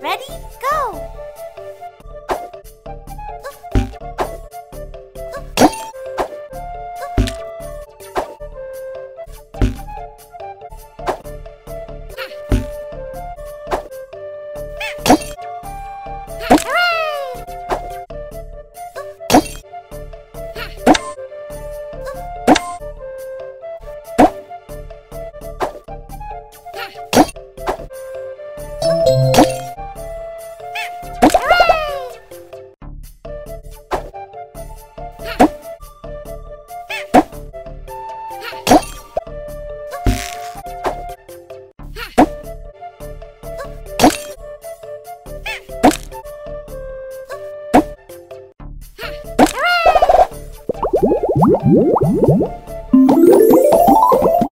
Ready, go!